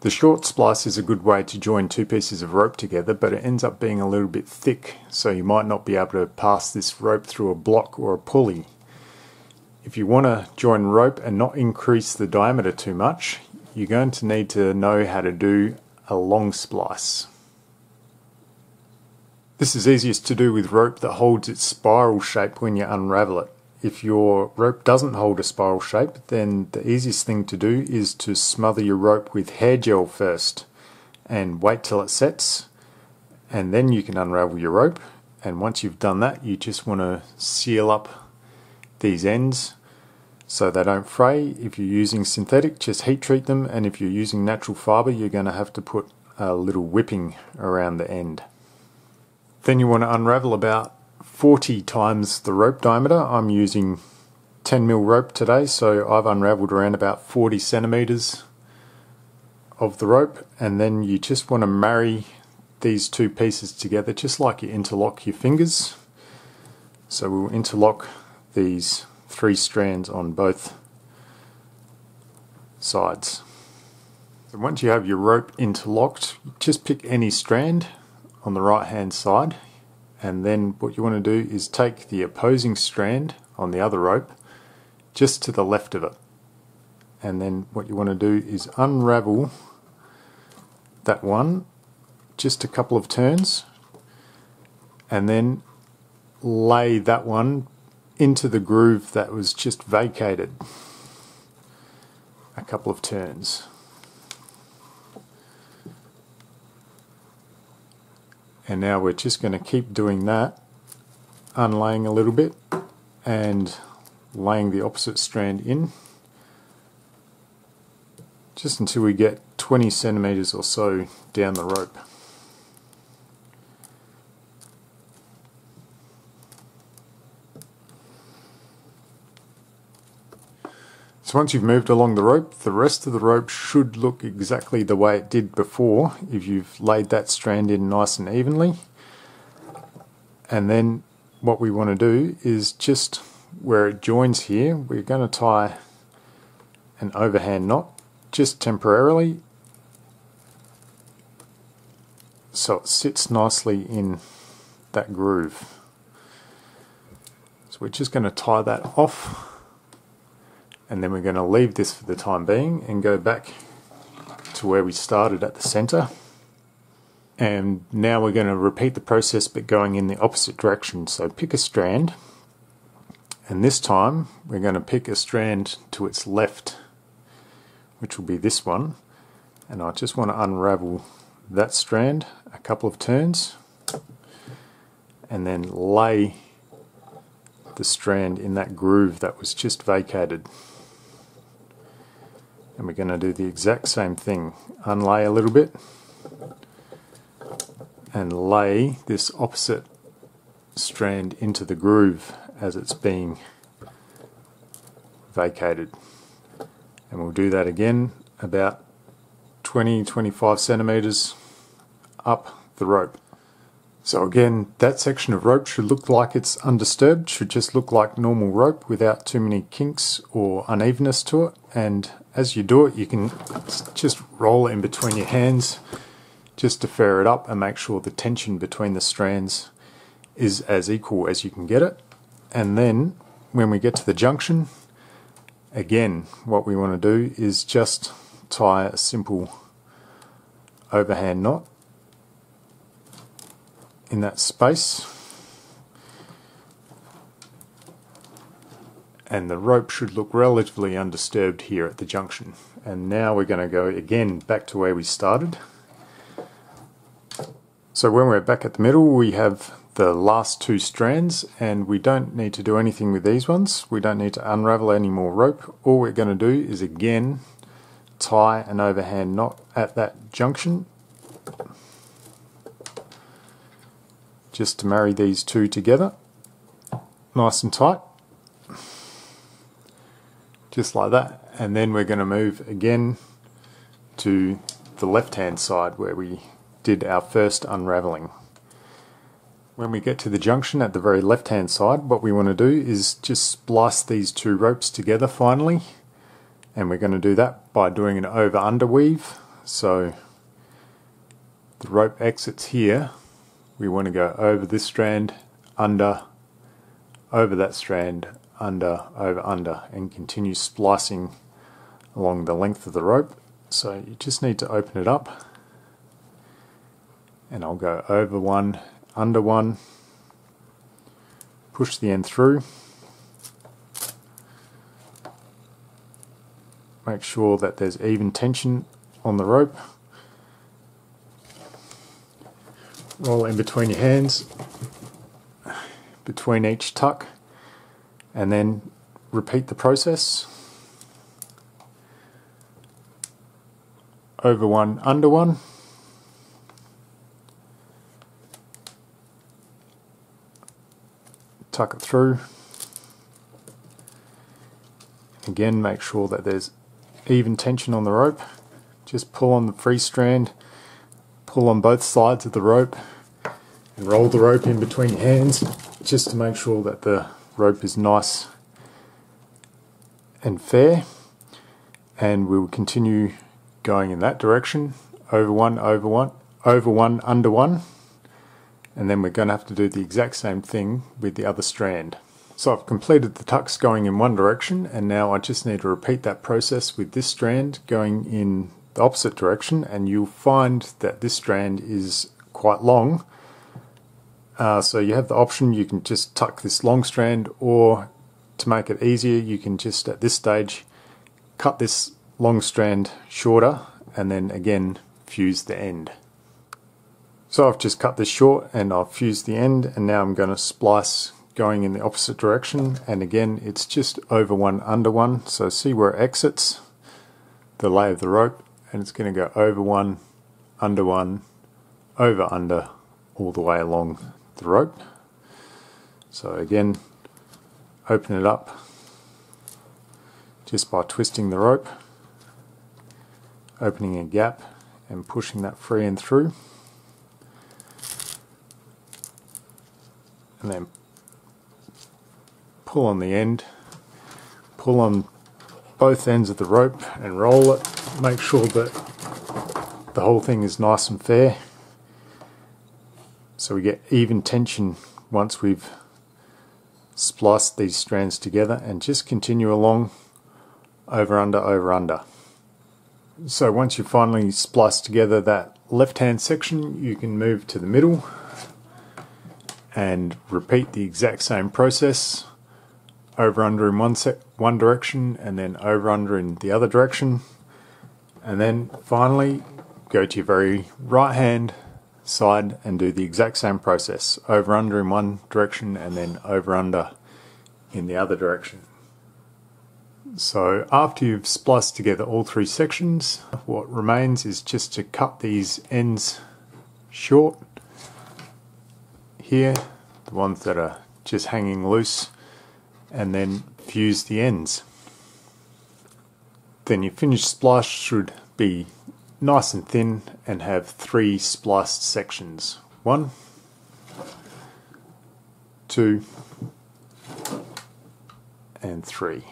The short splice is a good way to join two pieces of rope together, but it ends up being a little bit thick, so you might not be able to pass this rope through a block or a pulley. If you want to join rope and not increase the diameter too much, you're going to need to know how to do a long splice. This is easiest to do with rope that holds its spiral shape when you unravel it. If your rope doesn't hold a spiral shape, then the easiest thing to do is to smother your rope with hair gel first and wait till it sets and then you can unravel your rope and once you've done that you just want to seal up these ends so they don't fray. If you're using synthetic just heat treat them and if you're using natural fibre you're going to have to put a little whipping around the end. Then you want to unravel about 40 times the rope diameter. I'm using 10 mil rope today, so I've unraveled around about 40 centimeters of the rope, and then you just want to marry these two pieces together just like you interlock your fingers. So we'll interlock these three strands on both sides. So once you have your rope interlocked, just pick any strand on the right hand side and then what you want to do is take the opposing strand on the other rope just to the left of it and then what you want to do is unravel that one just a couple of turns and then lay that one into the groove that was just vacated a couple of turns. And now we're just going to keep doing that unlaying a little bit and laying the opposite strand in just until we get 20 centimeters or so down the rope. So once you've moved along the rope, the rest of the rope should look exactly the way it did before if you've laid that strand in nice and evenly. And then what we want to do is just where it joins here, we're going to tie an overhand knot just temporarily so it sits nicely in that groove. So we're just going to tie that off and then we're going to leave this for the time being and go back to where we started at the center and now we're going to repeat the process but going in the opposite direction. So pick a strand. And this time we're going to pick a strand to its left which will be this one. And I just want to unravel that strand a couple of turns and then lay the strand in that groove that was just vacated and we're going to do the exact same thing. Unlay a little bit. And lay this opposite strand into the groove as it's being vacated. And we'll do that again about 20-25 centimeters up the rope so again that section of rope should look like it's undisturbed should just look like normal rope without too many kinks or unevenness to it and as you do it, you can just roll it in between your hands just to fair it up and make sure the tension between the strands is as equal as you can get it. And then when we get to the junction, again, what we want to do is just tie a simple overhand knot in that space and the rope should look relatively undisturbed here at the junction. And now we're going to go again back to where we started. So when we're back at the middle we have the last two strands and we don't need to do anything with these ones. We don't need to unravel any more rope. All we're going to do is again tie an overhand knot at that junction just to marry these two together. Nice and tight. Just like that. And then we're going to move again to the left hand side where we did our first unraveling. When we get to the junction at the very left hand side what we want to do is just splice these two ropes together finally. And we're going to do that by doing an over under weave. So the rope exits here. We want to go over this strand, under, over that strand, under, over, under, and continue splicing along the length of the rope. So you just need to open it up and I'll go over one, under one, push the end through, make sure that there's even tension on the rope, roll in between your hands, between each tuck, and then repeat the process. Over one, under one. tuck it through. Again, make sure that there's even tension on the rope. Just pull on the free strand, pull on both sides of the rope, and roll the rope in between your hands just to make sure that the rope is nice and fair. And we will continue going in that direction over one, over one, over one, under one and then we're going to have to do the exact same thing with the other strand. So I've completed the tucks going in one direction and now I just need to repeat that process with this strand going in the opposite direction and you'll find that this strand is quite long. Uh, so you have the option you can just tuck this long strand or to make it easier you can just at this stage cut this long strand shorter and then again fuse the end. So I've just cut this short and I've fused the end and now I'm going to splice going in the opposite direction and again it's just over one under one so see where it exits the lay of the rope and it's going to go over one under one over under all the way along the rope so again open it up just by twisting the rope opening a gap and pushing that free and through and then pull on the end, pull on both ends of the rope and roll it. Make sure that the whole thing is nice and fair so we get even tension once we've spliced these strands together and just continue along over under over under. So once you've finally spliced together that left hand section you can move to the middle and repeat the exact same process over under in one one direction and then over under in the other direction and then finally go to your very right hand side and do the exact same process over under in one direction and then over under in the other direction so after you've spliced together all three sections what remains is just to cut these ends short here, the ones that are just hanging loose, and then fuse the ends. Then your finished splice should be nice and thin and have three spliced sections. One, two, and three.